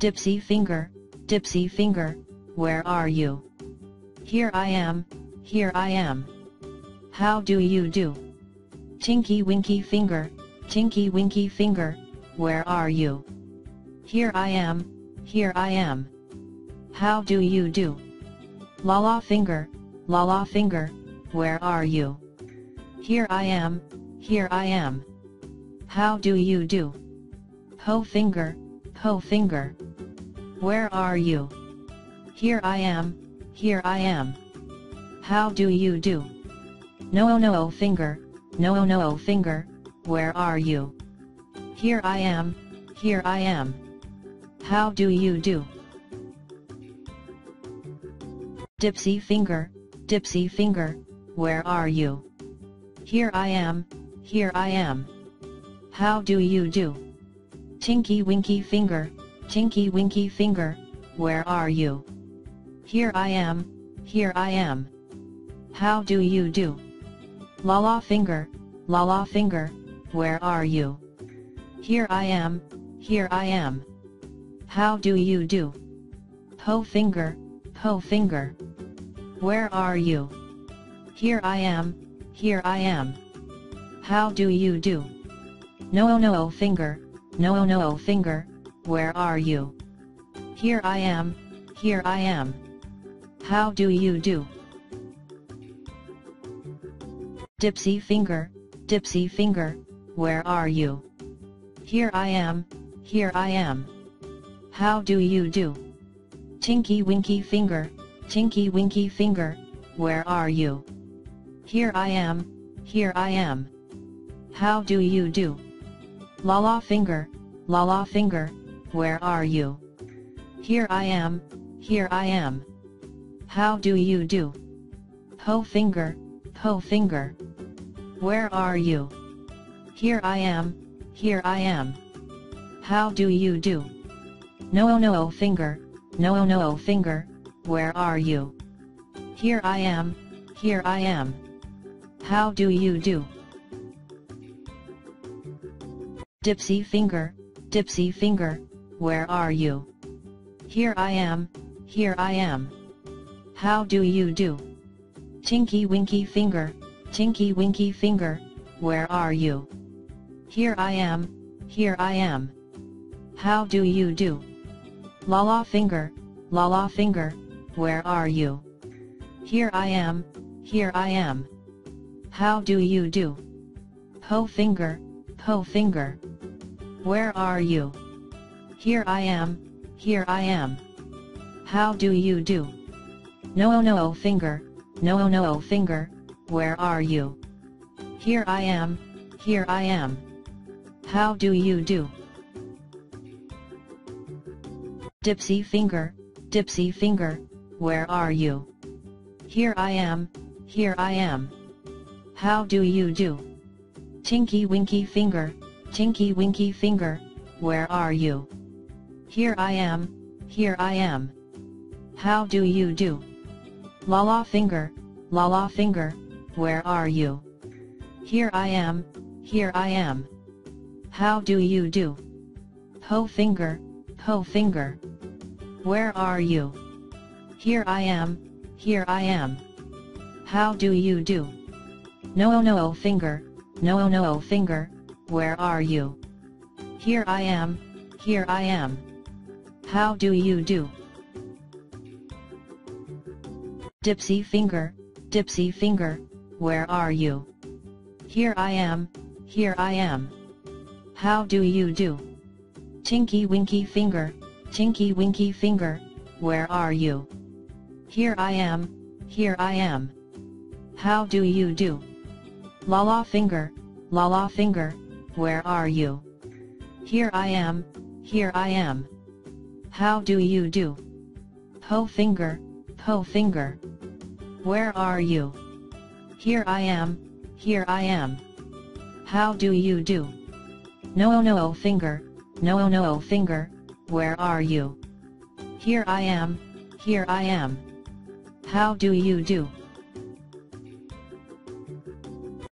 Dipsy finger, dipsy finger, where are you? Here I am, here I am. How do you do? Tinky winky finger, tinky winky finger, where are you? Here I am, here I am. How do you do? Laa-Laa finger, Laa-Laa finger, where are you? Here I am, here I am. How do you do? Po finger, po finger. Where are you? Here I am, here I am. How do you do? No oh, no oh, finger, no oh, no finger, where are you? Here I am, here I am. How do you do? Dipsy finger, dipsy finger, where are you? Here I am, here I am. How do you do? Tinky winky finger, tinky winky finger, where are you? Here I am, here I am. How do you do? La finger, la finger, where are you? Here I am, here I am. How do you do? Po finger, po finger. Where are you? Here I am, here I am. How do you do? Noo-Noo finger, Noo-Noo finger, where are you? Here I am, here I am. How do you do? Dipsy finger, dipsy finger, where are you? Here I am, here I am. How do you do? Tinky winky finger, Tinky winky finger, where are you? Here I am, here I am. How do you do? Laa-Laa finger, Laa-Laa finger, where are you? Here I am, here I am. How do you do? Po finger, po finger. Where are you? Here I am, here I am. How do you do? No no oh finger, no no oh finger, where are you? Here I am, here I am. How do you do? Dipsy finger, dipsy finger, where are you? Here I am, here I am. How do you do? Tinky winky finger, tinky winky finger, where are you? Here I am, here I am. How do you do? La finger, la finger, where are you? Here I am, here I am. How do you do? Po finger, po finger. Where are you? Here I am, here I am. How do you do? No oh, no oh, finger, no oh, no finger, where are you? Here I am, here I am. How do you do? Dipsy finger, dipsy finger, where are you? Here I am, here I am. How do you do? Tinky winky finger, tinky winky finger, where are you? Here I am, here I am. How do you do? Laa-Laa finger, Laa-Laa finger, where are you? Here I am, here I am. How do you do? Po finger, po finger. Where are you? Here I am, here I am. How do you do? No no oh finger, no no oh finger, where are you? Here I am, here I am. How do you do? Dipsy finger, dipsy finger, where are you? Here I am, here I am. How do you do? Tinky winky finger, tinky winky finger, where are you? Here I am, here I am. How do you do? Laa-Laa finger, Laa-Laa finger, where are you? Here I am, here I am. How do you do? Po finger, po finger. Where are you? Here I am, here I am. How do you do? Noo-Noo finger, Noo-Noo finger, where are you? Here I am, here I am. How do you do?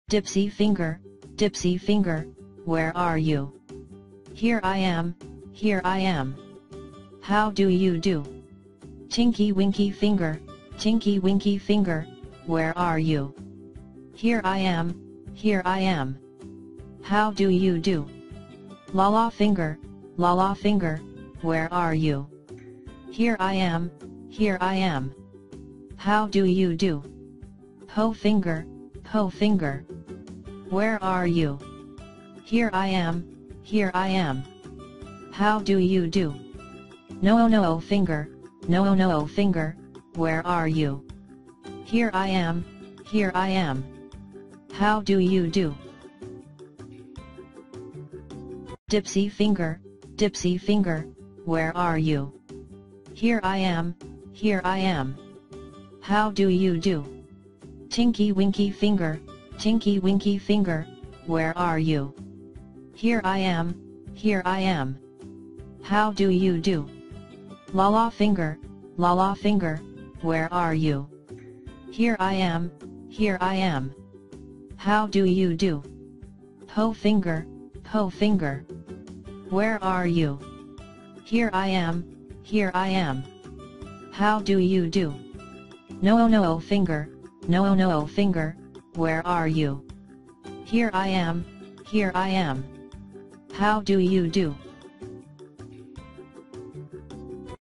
Dipsy finger, dipsy finger, where are you? Here I am, here I am. How do you do? Tinky Winky Finger, Tinky Winky Finger, where are you? Here I am, here I am. How do you do? Laa-Laa Finger, Laa-Laa Finger, where are you? Here I am, here I am. How do you do? Po Finger, Po Finger. Where are you? Here I am, here I am. How do you do? No oh, no oh, finger, no oh, no finger, where are you? Here I am, here I am. How do you do? Dipsy finger, dipsy finger, where are you? Here I am, here I am. How do you do? Tinky winky finger, tinky winky finger, where are you? Here I am, here I am. How do you do? Laa-Laa finger, Laa-Laa finger, where are you? Here I am, here I am. How do you do? Po finger, po finger. Where are you? Here I am, here I am. How do you do? Noo-Noo finger, Noo-Noo finger, where are you? Here I am, here I am. How do you do?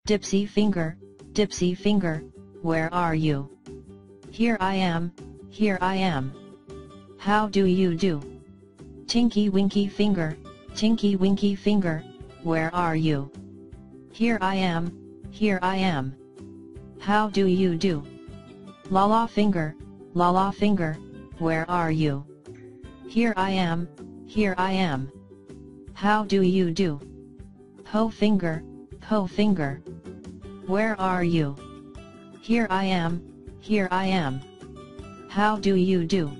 Dipsy finger, dipsy finger, where are you? Here I am, here I am. How do you do? Tinky winky finger, Tinky Winky Finger, where are you? Here I am, here I am. How do you do? Laa-Laa Finger, Laa-Laa Finger, where are you? Here I am, here I am. How do you do? Po Finger, Po Finger. Where are you? Here I am, here I am. How do you do?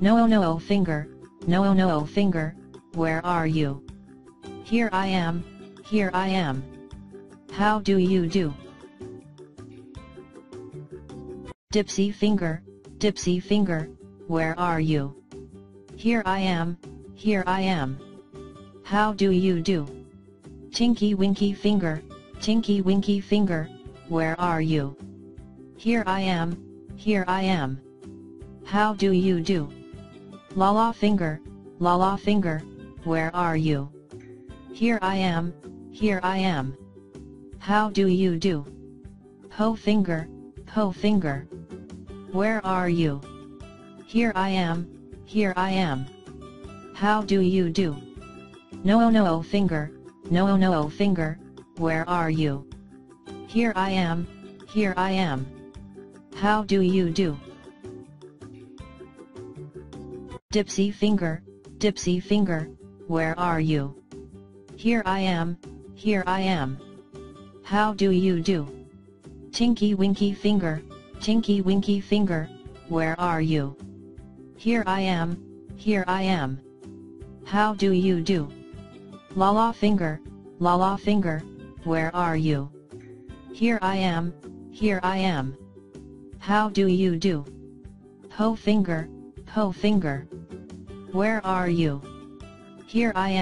Noo-Noo finger, Noo-Noo finger, where are you? Here I am, here I am. How do you do? Dipsy finger, dipsy finger, where are you? Here I am, here I am. How do you do? Tinky winky finger, tinky winky finger, where are you? Here I am, here I am. How do you do? La finger, la finger, where are you? Here I am, here I am. How do you do? Po finger, po finger. Where are you? Here I am, here I am. How do you do? Noo-Noo finger, Noo-Noo finger, where are you? Here I am, here I am. How do you do? Dipsy finger, dipsy finger, where are you? Here I am, here I am. How do you do? Tinky winky finger, tinky winky finger, where are you? Here I am, here I am. How do you do? Laa-Laa finger, Laa-Laa finger, where are you? Here I am, here I am. How do you do? Po finger, po finger. Where are you? Here I am.